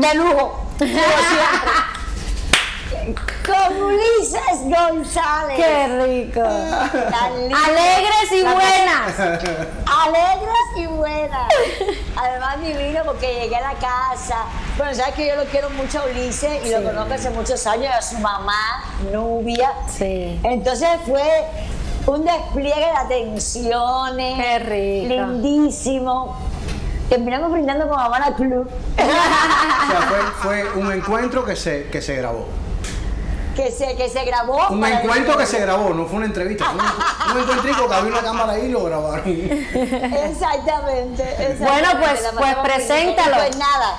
de lujo, como siempre. Con Ulises González. Qué rico. Alegres y buenas. Alegres y buenas. Además divino porque llegué a la casa. Bueno, sabes que yo lo quiero mucho a Ulises y lo conozco hace muchos años, a su mamá, Nubia. Sí. Entonces fue un despliegue de atenciones. Qué rico. Lindísimo. Terminamos brindando con Habana Club. O sea, fue, fue un encuentro que se, que se grabó. que se, que se grabó. Un encuentro que se grabó, no fue una entrevista. Fue un, un encuentrico que había una cámara ahí y lo grabaron. Exactamente, exactamente. Bueno, pues- pues preséntalo. Pues nada.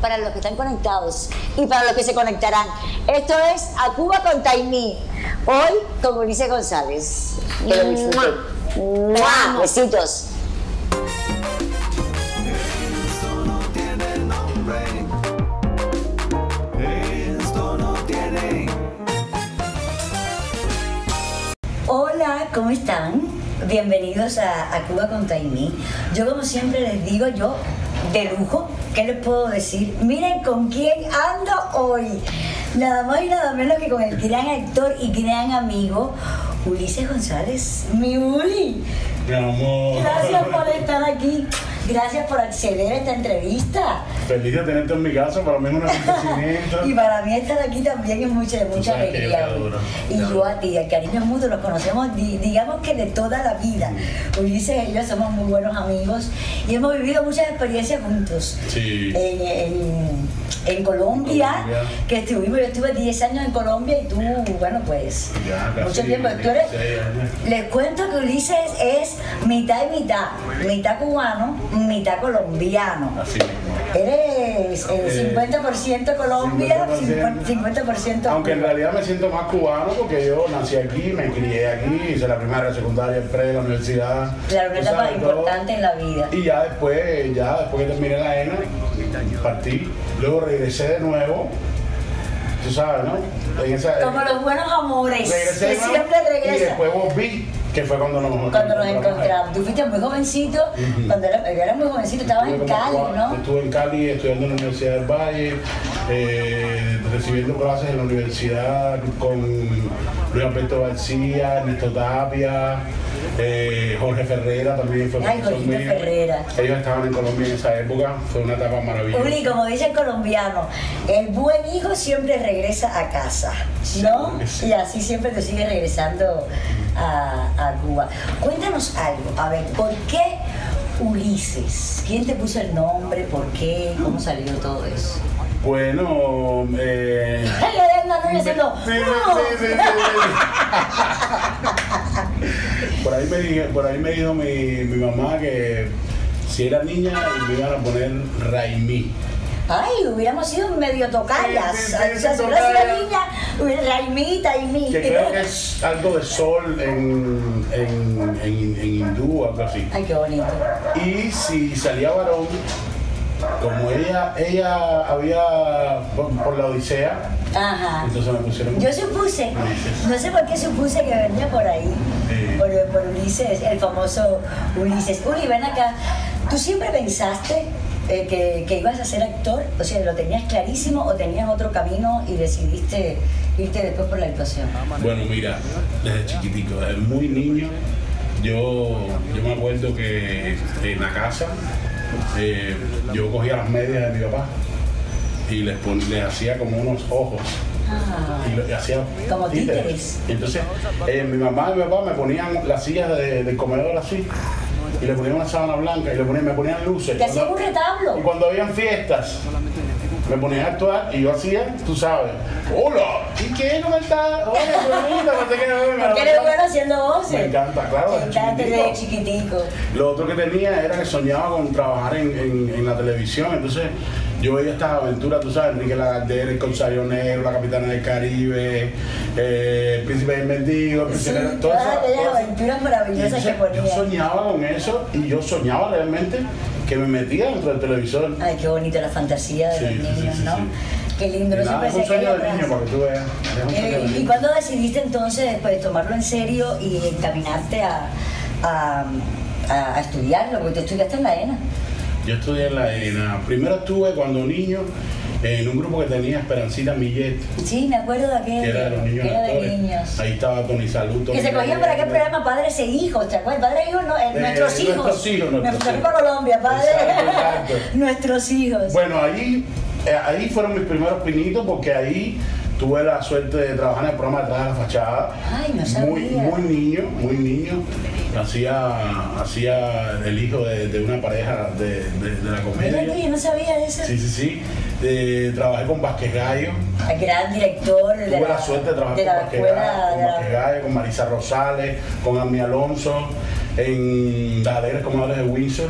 Para los que están conectados y para los que se conectarán. Esto es A Cuba con Taimí. Hoy con Ulises González. Besitos. Hola, ¿cómo están? Bienvenidos a, a Cuba con Taimí. Yo como siempre les digo, yo de lujo, ¿qué les puedo decir? Miren con quién ando hoy. Nada más y nada menos que con el gran actor y gran amigo Ulises González. Mi Uli. Mi amor. Gracias por estar aquí. Gracias por acceder a esta entrevista. Feliz de tenerte en mi casa, para mí es un acontecimiento. Y para mí estar aquí también es mucha, de mucha alegría. Y yo a ti, el cariño mutuo, los conocemos, di- digamos que de toda la vida. Ulises y yo somos muy buenos amigos y hemos vivido muchas experiencias juntos. Sí. En, en- en Colombia, Colombia. que estuvimos, yo estuve 10 años en Colombia y tú, bueno, pues, Ya, casi mucho tiempo. Tú eres, 16 años. les cuento que Ulises es mitad y mitad, mitad cubano, mitad colombiano. Así mismo. Eres eh, Eh, 50% Colombia, 50%. 50%, Aunque en realidad me siento más cubano porque yo nací aquí, me crié aquí, hice la primaria, la secundaria, el pre, la universidad. Claro, una etapa importante en la vida. Y ya después, ya después que terminé la ENA, partí, luego regresé de nuevo, tú sabes, ¿no? Esa, Como los buenos amores, regresé que siempre Y regresan. después volví, que fue cuando nos Cuando nos encontramos. Tú fuiste muy jovencito, cuando era, era muy jovencito, estabas en Cali, ¿no? Estuve en Cali estudiando en la Universidad del Valle, eh, recibiendo clases en la universidad con Luis Alberto García, Ernesto Tapia, eh, Jorge Ferrera también fue Ay, profesor Jorgito mío. Ferrera. Ellos estaban en Colombia en esa época, fue una etapa maravillosa. Uli, como dice el colombiano, el buen hijo siempre regresa a casa, ¿no? Sí, sí. Y así siempre te sigue regresando a, a Cuba. Cuéntanos algo, a ver, ¿por qué Ulises? ¿Quién te puso el nombre? ¿Por qué? ¿Cómo salió todo eso? Bueno, eh, no, diciendo, Sí, sí, "No". sí, sí, sí. por, ahí me dije, por ahí me dijo mi, mi mamá que si era niña me iban a poner Raimí. Ay, hubiéramos sido medio tocallas. Sí, sí, sí, o sea, si sido tocaya. niña, y mi. Que creo que es algo de sol en, en, en, en hindú o algo así. Ay, qué bonito. Y si salía varón, como ella, ella había por, por la Odisea, Ajá. entonces me pusieron. Yo supuse, Ulises. no sé por qué supuse que venía por ahí, Sí. por, por Ulises, el famoso Ulises. Uli, ven acá, ¿tú siempre pensaste eh, que, que ibas a ser actor? O sea, ¿lo tenías clarísimo o tenías otro camino y decidiste irte después por la actuación? Bueno, mira, desde chiquitico, desde muy niño, yo, yo me acuerdo que en la casa eh, yo cogía las medias de mi papá y les, pon- les hacía como unos ojos Ah, y, lo- y hacía Como títeres. Y entonces eh, mi mamá y mi papá me ponían las sillas de- del comedor así y le ponían una sábana blanca y le ponían, me ponían luces. ¿Te hacían un retablo? y cuando habían fiestas, me ponían a actuar y yo hacía, tú sabes, hola, ¿y qué? ¿Cómo estás? Oye, qué bonita, no sé qué. me- Porque eres bueno haciendo voces. Me encanta, claro, Me encanta desde chiquitico. Lo otro que tenía era que soñaba con trabajar en, en- en la televisión, entonces yo veía estas aventuras, tú sabes, Enrique Lagardera, el Corsario Negro, la Capitana del Caribe, eh, el Príncipe del Mendigo, el Sí, Príncipe todas eso- aquellas eso. aventuras maravillosas que yo ponían. soñaba con eso y yo soñaba realmente que me metía dentro del televisor. Ay, qué bonito la fantasía de Sí, los sí, sí, niños, sí, ¿no? Qué lindo, no siempre es un se que de Eh, ¿Y cuándo decidiste entonces después de tomarlo en serio y encaminarte a, a, a- estudiarlo? Porque tú estudiaste en la ENA. Yo estudié en la ENA. Primero estuve cuando niño en un grupo que tenía Esperancita Millet, Sí, me acuerdo de aquel. que era de los niños que de. Ahí estaba Tony Salud. Que Tony se cogían para aquel programa Padres e Hijos, ¿te acuerdas? Padres e Hijos, no, eh, Eh, nuestros hijos. nuestros hijos, Me nuestros fui hijos. para Colombia, Padres. Exacto, exacto. nuestros hijos. Bueno, ahí, eh, ahí fueron mis primeros pinitos porque ahí tuve la suerte de trabajar en el programa Detrás de la Fachada. Ay, no Muy, sabía. muy niño, muy niño. Hacía, hacía el hijo de, de una pareja de, de- de la comedia. yo no sabía eso. Sí, sí, sí. Eh, trabajé con Vázquez Gallo. El gran director de Tuve la, la suerte de trabajar con Vázquez. Gallo, con Vázquez Gallo, con Marisa Rosales, con Ami Alonso, en las alegres comadres de Windsor.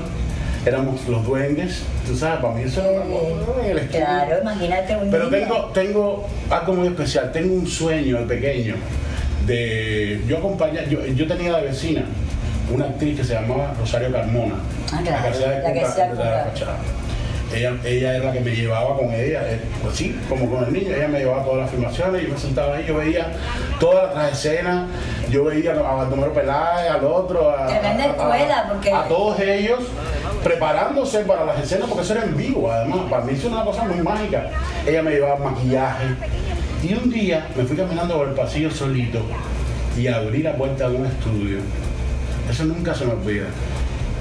Éramos los duendes. Tú sabes, para mí eso era una en el estudio. Claro, imagínate un Pero niño. tengo, tengo algo muy especial. Tengo un sueño de pequeño. De, yo acompañé, yo, yo tenía de vecina una actriz que se llamaba Rosario Carmona. Ah, claro, la que hacía de la que Cuca- de la fachada. Ella, ella era la que me llevaba con ella, eh, pues sí, como con el niño, ella me llevaba todas las filmaciones, yo me sentaba ahí, yo veía toda la tras escena, yo veía a Baldomero Peláez, al otro, a, a- a- a todos ellos preparándose para las escenas, porque eso era en vivo, además, para mí era una cosa muy mágica. Ella me llevaba maquillaje, y un día me fui caminando por el pasillo solito y abrí la puerta de un estudio. Eso nunca se me olvida.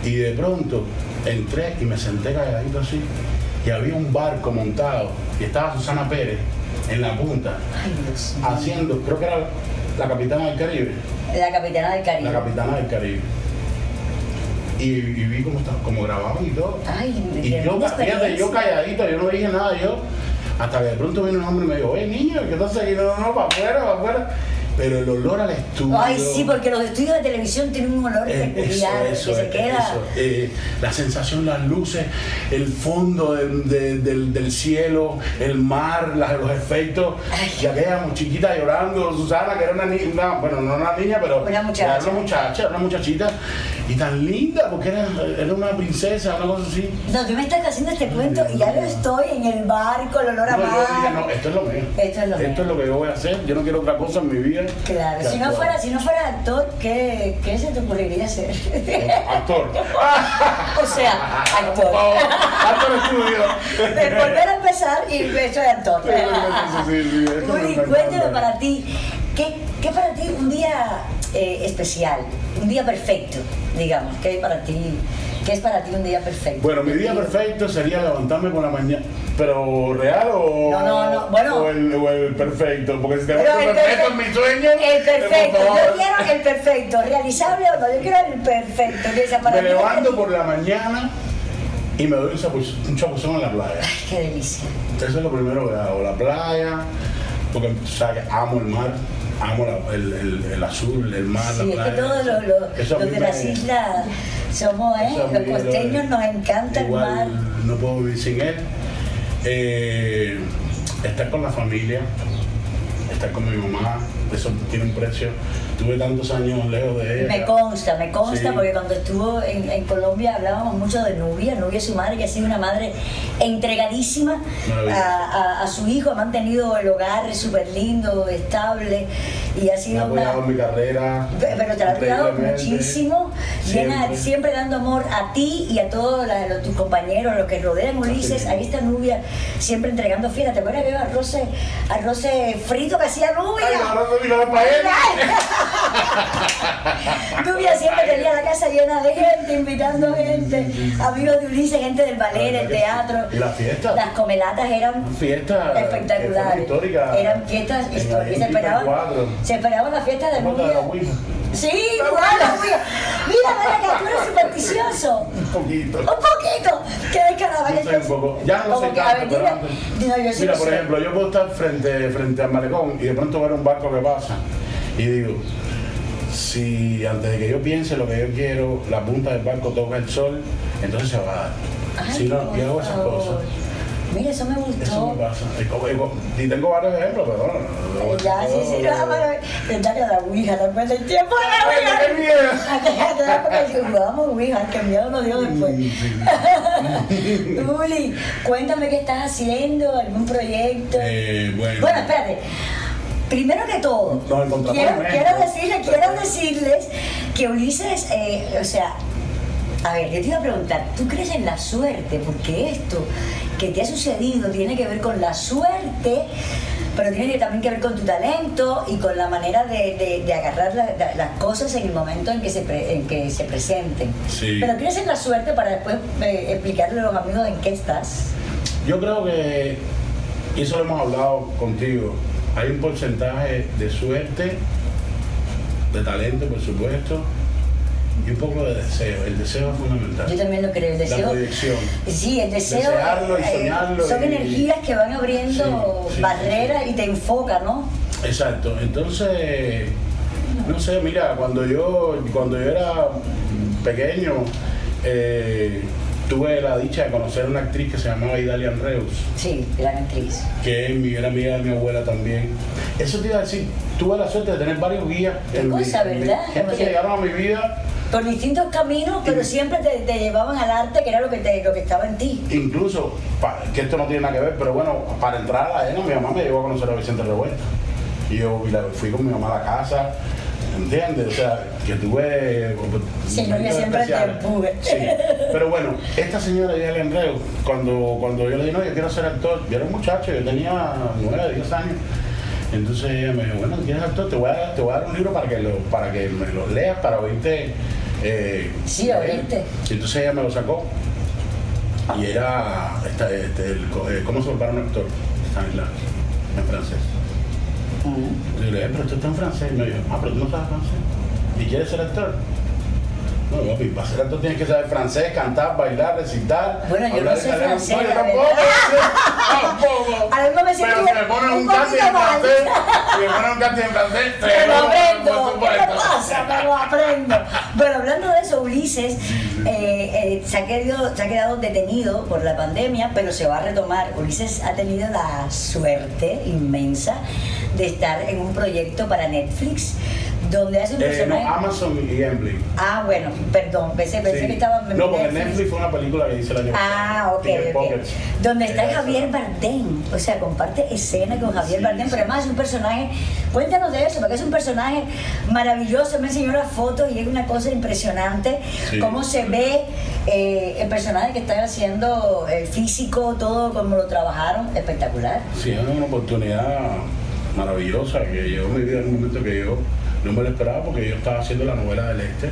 Y de pronto entré y me senté calladito así. Y había un barco montado y estaba Susana Pérez en la punta Ay, Dios mío. haciendo, creo que era la capitana del Caribe. La capitana del Caribe. La capitana del Caribe. Y, y vi cómo, estaba, cómo grababan y todo. Ay, Y yo, fíjate, yo calladito, yo no dije nada, yo, hasta que de pronto vino un hombre y me dijo, oye niño, ¿qué estás aquí? No, no, no, para afuera, para afuera. Pero el olor al estudio. Ay, sí, porque los estudios de televisión tienen un olor eh, peculiar eso, que se queda. eso, eh, la sensación, las luces, el fondo del, de- del, del cielo, el mar, la- los efectos, Ay. y aquella chiquita llorando, Susana, que era una niña, bueno, no una niña, pero Una muchacha. era una muchacha, era una muchachita, y tan linda, porque era, era una princesa, una cosa así. No, tú me estás haciendo este cuento y ya lo estoy en el barco, el olor a No, yo mar. no, esto es lo mío. Esto es lo mío. Esto es lo que yo voy a hacer. Yo no quiero otra cosa en mi vida. Claro, si no, fuera, si no fuera actor, ¿qué, qué se te ocurriría hacer? Actor. o sea, actor. favor, Actor estudio. De volver a empezar y soy actor. Sí, sí, sí, encanta. cuéntame para ti, ¿qué, qué para ti un día eh, especial, un día perfecto, digamos? ¿Qué es para ti, qué es para ti un día perfecto? Bueno, mi día perfecto sería levantarme por la mañana. ¿Pero real o, No, no, no, bueno. o, el, o el perfecto? Porque si te meto el perfecto perfe- en mi sueño, El perfecto, yo quiero el perfecto, realizable o no, yo quiero el perfecto. que sea para me mí, levanto por la mañana y me doy un chapuz- un chapuzón en la playa. Ay, qué delicia. Eso es lo primero que hago, la playa, porque o sea, que amo el mar, amo la- el, el- el azul, el mar, Sí, la es que todos los, de me- las islas somos, ¿eh? Los costeños nos encanta el mar. No puedo vivir sin él. Eh, estar con la familia, estar con mi mamá, eso tiene un precio. Tuve tantos años lejos de ella. Me consta, me consta, Sí. porque cuando estuvo en, en Colombia hablábamos mucho de Nubia, Nubia es su madre, que ha sido una madre entregadísima a, a- a su hijo, ha mantenido el hogar súper lindo, estable, y ha Me ha sido apoyado una... en mi carrera. Pe- Pero te ha cuidado increíblemente. Muchísimo, llena, Siempre. siempre dando amor a ti y a todos los- tus compañeros, los que rodean Ulises. Ahí está Nubia, siempre entregando fiesta. ¿Te acuerdas que había arroz, arroz frito que hacía Nubia? Ay, no. Nubia siempre tenía la casa llena de gente, invitando gente, amigos de Ulises, gente del ballet, sí. teatro. Y las fiestas. Las comelatas eran Fiesta espectaculares. Eran fiestas históricas. Se el 24. esperaban, se esperaban las fiestas de ¿Cómo te la Nubia. Sí, la Ouija. Mira, mira que tú eres supersticioso. Un poquito. Un poquito. Qué descarada Yo que soy un poco. Ya no a tanto, ver, pero dime. antes. No, yo sí Mira, por sé. ejemplo, yo puedo estar frente, frente al malecón y de pronto ver un barco que pasa y digo, si antes de que yo piense lo que yo quiero, la punta del barco toca el sol, entonces se va a dar. Ay, si no, yo hago esas cosas. Mira, eso me gustó. Eso me pasa. Y tengo varios ejemplos, pero bueno. no- no- Ya, sí, sí, no, pero Tentario de la Ouija, después del tiempo de la Ouija. ¡Qué miedo! Aquella época que jugábamos Ouija, que miedo nos dio después. Uli, cuéntame qué estás haciendo, algún proyecto. Eh, bueno. Bueno, espérate. Primero que todo, quiero, quiero, quiero decirles que Ulises, eh, o sea, A ver, yo te iba a preguntar, ¿tú crees en la suerte? Porque esto que te ha sucedido tiene que ver con la suerte, pero tiene que- también que ver con tu talento y con la manera de, de- de agarrar la- la- las cosas en el momento en que se, pre- en que se presenten. Sí. Pero crees en la suerte para después eh, explicarle a los amigos en qué estás. Yo creo que, y eso lo hemos hablado contigo, hay un porcentaje de suerte, de talento, por supuesto, y un poco de deseo. El deseo es fundamental. Yo también lo creo, el deseo. La proyección. Sí, el deseo. Desearlo y eh, son y- energías que van abriendo Sí, sí, barreras sí, y te enfocan, ¿no? Exacto. Entonces, no sé, mira, cuando yo, cuando yo era pequeño, eh, tuve la dicha de conocer a una actriz que se llamaba Idalia Reus. Sí, gran actriz. que mi- era amiga de mi abuela también. Eso te iba a decir, tuve la suerte de tener varios guías Qué en cosa, mi- ¿verdad? gente que- llegaron a mi vida, Por distintos caminos, pero siempre te, te llevaban al arte, que era lo que, te, lo que estaba en ti. incluso, pa- que esto no tiene nada que ver, pero bueno, para entrar a la ENA, mi mamá me llevó a conocer a Vicente Revuelta. Y yo fui con mi mamá a la casa, ¿entiendes? O sea, que tuve... Sí, no, que momentos siempre te empuje. Sí, pero bueno, esta señora Idalia Enreu, cuando, cuando yo le dije, no, yo quiero ser actor, yo era un muchacho, yo tenía 9, 10 años. Entonces ella me dijo, bueno, ¿quieres actor? Te voy a, dar- te voy a dar un libro para que, lo, para que me lo leas, para oírte. Eh, Sí, leer". oírte. Y entonces ella me lo sacó. Y era, esta- este, el eh, ¿cómo se prepara un actor? Stanislas, en francés. Y yo le dije, pero esto está en francés. Y me dijo, ah, pero tú no sabes francés. ¿Y quieres ser actor? No, papi, para ser actor tienes que saber francés, cantar, bailar, recitar. Bueno, yo no italiano. francés, No, yo tampoco, tampoco. Algo me siento Pero si me ponen un casting en francés, si me ponen un casting en francés, te lo lo aprendo, ¿qué te pasa? Me lo aprendo. Bueno, hablando de eso, Ulises eh, eh, se, ha quedado, se ha quedado detenido por la pandemia, pero se va a retomar. Ulises ha tenido la suerte inmensa de estar en un proyecto para Netflix donde hace un Eh, no, personaje. Amazon y Emblem. ah, bueno, perdón, pensé, pensé Sí. que estaba No, porque Netflix fue una película que hice el año Ah, ok, Ticket ok. Pockets. Donde está Era Javier. Bardem, o sea, comparte escena con Javier Sí, Bardem, sí. pero además es un personaje, cuéntanos de eso, porque es un personaje maravilloso, me enseñó las fotos y es una cosa impresionante, cómo se ve eh, el personaje que están haciendo, el físico, todo como lo trabajaron, espectacular. Sí, es una oportunidad maravillosa que llegó a mi vida en un momento que yo no me lo esperaba porque yo estaba haciendo la novela del Este.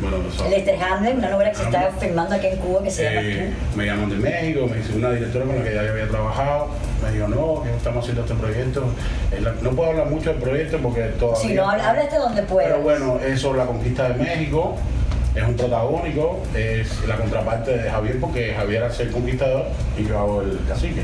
Bueno, eso- El Esther Hamlet, una novela que se está filmando aquí en Cuba que se llama Eh, me llaman de México, me dice una directora con la que ya yo había trabajado, me dijo, no, que estamos haciendo este proyecto. La- no puedo hablar mucho del proyecto porque todavía... Si no, habla- háblate donde puedas. Pero bueno, es sobre la conquista de México, es un protagónico, es la contraparte de Javier porque Javier hace el conquistador y yo hago el cacique.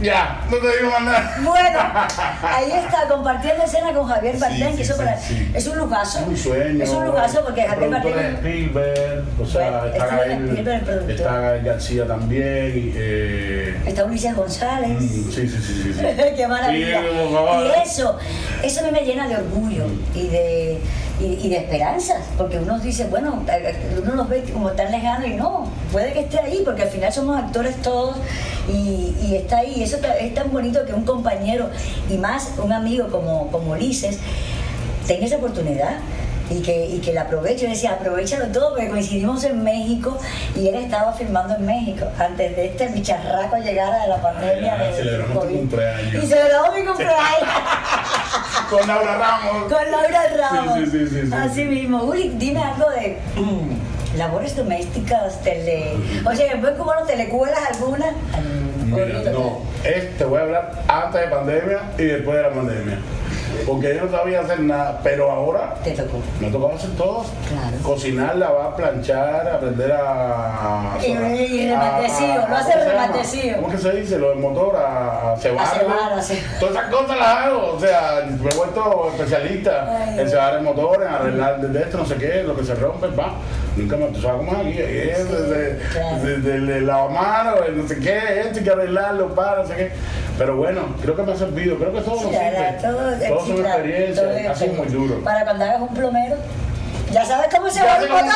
Ya, no te digo más nada. Bueno, ahí está, compartiendo escena con Javier Bardem, Sí, que sí, eso para- sí, es un lujazo. Es un sueño. Es un lujazo porque Javier Bardem. es Spielberg, o sea, Bueno, está Gael, Spielberg, el está Gael García también. y, eh, Está Ulises González. mm, sí, sí, sí, sí. sí. Qué maravilla. Y eso, eso a mí me llena de orgullo y de, y, y de esperanzas, porque uno dice, bueno, eh, uno los ve como tan lejanos y no, puede que esté ahí, porque al final somos actores todos y, y está ahí. Y eso es tan bonito que un compañero y más un amigo como, como Ulises tenga esa oportunidad. Y que, y que la aproveche, yo decía, aprovechalo todo porque coincidimos en México y él estaba filmando en México antes de este bicharraco llegara de la pandemia. Ah, de- celebramos tu cumpleaños. Y celebramos mi cumpleaños. Con Laura Ramos. Con Laura Ramos. Sí, sí, sí, sí, sí. Así mismo. Uli, dime algo de labores domésticas, tele. O sea, en buen cubano, telecuelas alguna. Mira, no, es, te voy a hablar antes de pandemia y después de la pandemia. Porque yo no sabía hacer nada, pero ahora Te tocó. me tocaba hacer todo. Claro. Cocinar, lavar, planchar, aprender a... Y- y rematecillo, lo hace rematecillo. ¿Cómo que se dice? Lo del motor, a, a cebar. cebar, a cebar. Todas esas cosas las hago. O sea, me he vuelto especialista Ay. en cebar el motor, en arreglar desde esto, no sé qué, lo que se rompe, va. Nunca me... ¿Tú sabes cómo es aquí? Desde, lavamanos, no sé qué, esto hay que arreglarlo, para, no sé qué. Pero bueno, creo que me ha servido. Creo que todo Sí, nos sirve. todo, Todo es ha sido muy experiencia. duro. Para cuando hagas un plomero, ya sabes cómo se va a menos.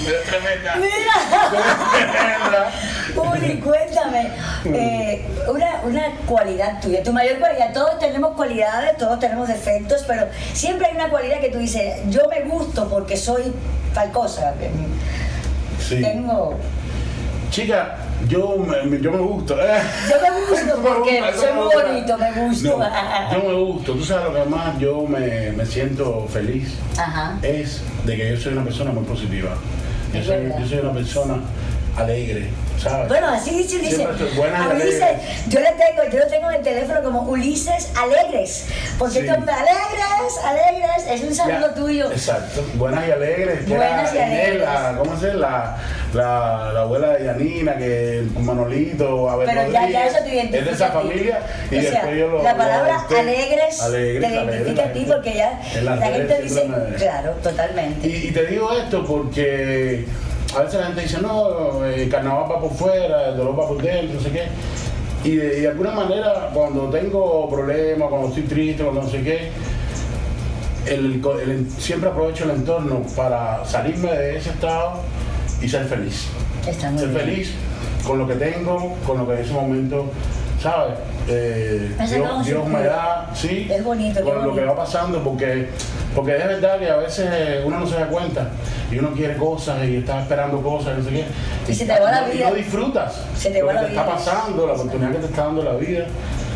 Es tremenda. Mira. Uli, cuéntame, eh, una, una cualidad tuya, tu mayor cualidad. Todos tenemos cualidades, todos tenemos defectos, pero siempre hay una cualidad que tú dices, yo me gusto porque soy tal cosa. Sí. Tengo. Chica, yo me, yo me gusto. eh. Yo me gusto Me porque gusta, soy muy bonito, me gusto. No, yo me gusto. Tú sabes lo que más yo me, me siento feliz Ajá. es de que yo soy una persona muy positiva. Yo soy, yo soy una persona alegre, ¿sabes? Bueno, así dice Ulises. A Ulises, yo le tengo, yo lo tengo en el teléfono como Ulises Alegres. Porque Sí. tú alegres, alegres, es un saludo Ya, tuyo. Exacto, buenas y alegres. Buenas y alegres. la- ¿Cómo se? La, la, la abuela de Yanina, que Manolito, Abel Pero ya- ya eso te identifica Es de esa familia. Y O sea, después yo lo. la lo palabra adopté. alegres, Alegres, te identifica a ti porque ya la gente dice, me- claro, totalmente. Y, y te digo esto porque a veces la gente dice, no, el carnaval va por fuera, el dolor va por dentro, no sé qué. Y de, y de alguna manera, cuando tengo problemas, cuando estoy triste, cuando no sé qué, el- el- siempre aprovecho el entorno para salirme de ese estado y ser feliz. Está muy Ser bien. feliz con lo que tengo, con lo que en ese momento, ¿sabes? Eh, Dios, Dios me da, sí, Es bonito, con lo que va pasando, porque, porque es verdad que a veces uno no se da cuenta y uno quiere cosas y está esperando cosas, no sé qué. Y se te va la y vida. no disfrutas Se te lo que la te está pasando, la oportunidad que te está dando la vida.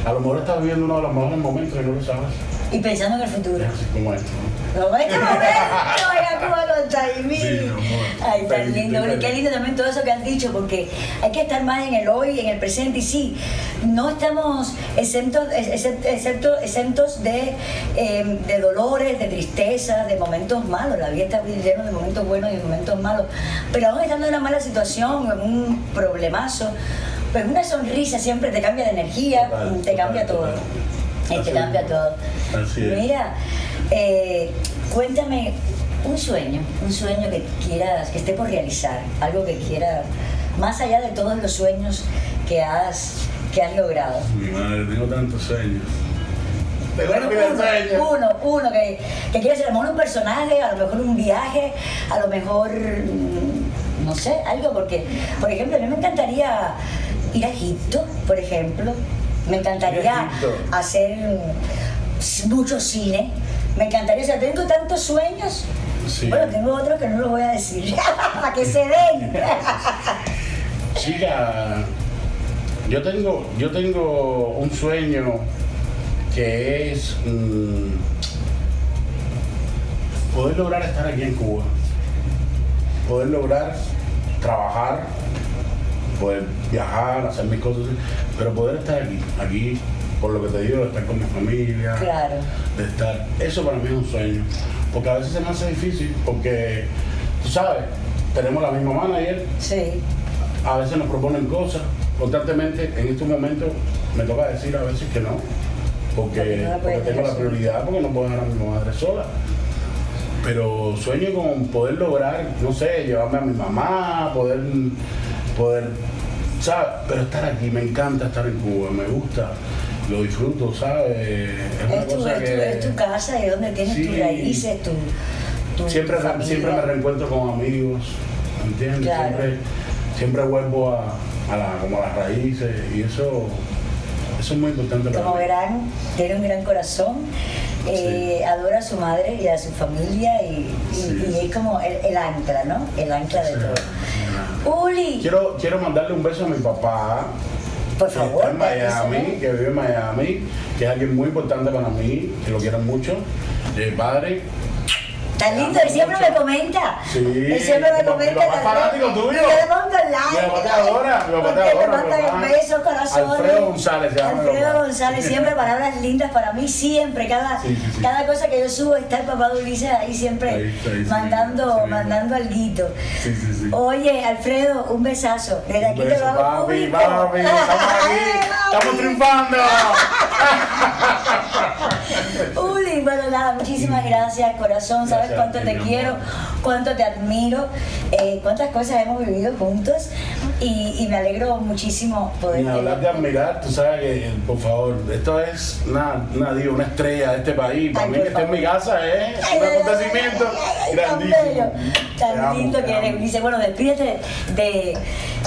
A lo mejor estás viviendo uno de los mejores momentos y no lo sabes. Y pensando en el futuro. Así como esto. ¿no? Momento, oiga, ¿cómo con Taimí? Sí. Ay, tan lindo. Y qué lindo también todo eso que has dicho, porque hay que estar más en el hoy, en el presente. Y sí, no estamos exentos, excepto, excepto- exentos de, eh, de dolores, de tristezas, de momentos malos. La vida está llena de momentos buenos y de momentos malos. Pero aún estando en una mala situación, en un problemazo, pues una sonrisa siempre te cambia de energía, Total, te cambia total, todo. total. Te es. cambia todo. Así es. Mira, eh, cuéntame un sueño, un sueño que quieras, que esté por realizar, algo que quieras, más allá de todos los sueños que has, que has logrado. Mi madre, tengo tantos sueños. Bueno, uno, uno, uno que, que quieras ser, a lo mejor un personaje, a lo mejor un viaje, a lo mejor, no sé, algo, porque, por ejemplo, a mí me encantaría ir a Egipto, por ejemplo, me encantaría hacer mucho cine, me encantaría, o sea, tengo tantos sueños. Sí. Bueno, tengo otros que no los voy a decir, para que se den. Chica, yo tengo, yo tengo un sueño que es mm, poder lograr estar aquí en Cuba, poder lograr trabajar, poder viajar, hacer mis cosas, pero poder estar aquí, aquí por lo que te digo, de estar con mi familia, Claro. de estar, eso para mí es un sueño, porque a veces se me hace difícil, porque tú sabes, tenemos la misma manager, Sí, a veces nos proponen cosas constantemente. En estos momentos me toca decir a veces que no, Porque no porque tengo la prioridad, porque no puedo dejar a mi madre sola. Pero sueño con poder lograr, no sé, llevarme a mi mamá, poder, poder, ¿sabes? Pero estar aquí, me encanta estar en Cuba, me gusta, lo disfruto, ¿sabes? Es una es tu, cosa es tu- es tu casa, es donde tienes tus raíces, tu, tu siempre, familia. siempre me reencuentro con amigos, ¿entiendes? Claro. Siempre, siempre vuelvo a, a la- como a las raíces y eso, eso es muy importante para Como mí. verán, tiene un gran corazón, eh, adora a su madre y a su familia y, y- Sí. y es como el, el ancla, ¿no? El ancla de todo. Uli, Quiero, quiero mandarle un beso a mi papá, por que favor, está en Miami, que vive en Miami, que es alguien muy importante para mí, que lo quiero mucho. Eh, padre, Tan lindo, él siempre me comenta. Sí, Él siempre me mi comenta. papá es también. fanático tuyo. Y yo le mando like. Mi papá te adora, mi papá te Porque adora, Me manda mi papá. besos, corazones. Alfredo González se llama mi Alfredo. González, siempre palabras lindas para mí, siempre. Cada, Sí, sí, sí. cada cosa que yo subo está el papá de Ulises ahí siempre Ahí ahí mandando, mandando alguito. Oye, Alfredo, un besazo. Desde aquí te lo hago papi, público. papi, estamos aquí, Ay, estamos triunfando. Uli, bueno, nada, muchísimas gracias, corazón. Sabes Gracias cuánto te quiero. cuánto te admiro, eh, cuántas cosas hemos vivido juntos y, y me alegro muchísimo poder... Ni hablar de admirar, tú sabes que, por favor, esto es una, una, una estrella de este país. Para Ay, mí que esté en mi casa es Ay, un acontecimiento grandísimo. Tan, lindo que eres. Dice, bueno, despídete de,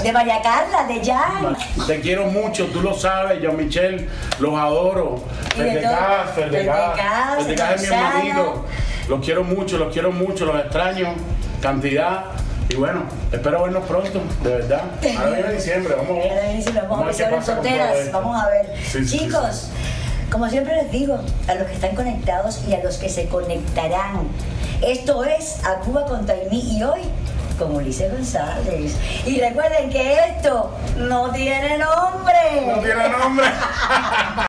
de María Carla, de Jan. Te quiero mucho, tú lo sabes, yo Michelle, los adoro. Ferdecaz, Ferdecaz, Ferdecaz es mi hermanito. Los quiero mucho, los quiero mucho, los extraño, cantidad. Y bueno, espero vernos pronto, de verdad. Ahora viene diciembre, vamos a ver. Diciembre, vamos a ver qué pasa con vamos a ver. Sí, sí, Chicos, como siempre les digo, a los que están conectados y a los que se conectarán, esto es A Cuba con Taimí y hoy con Ulises González. Y recuerden que esto no tiene nombre. No tiene nombre.